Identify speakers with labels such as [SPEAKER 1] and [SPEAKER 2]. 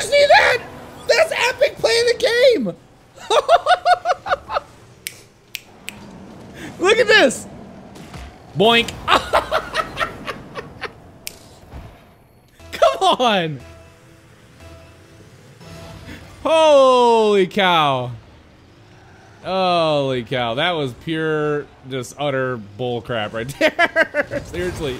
[SPEAKER 1] see that? That's Epic playing the game. Look at this. Boink. Come on. Holy cow. Holy cow. That was pure, just utter bullcrap right there. Seriously.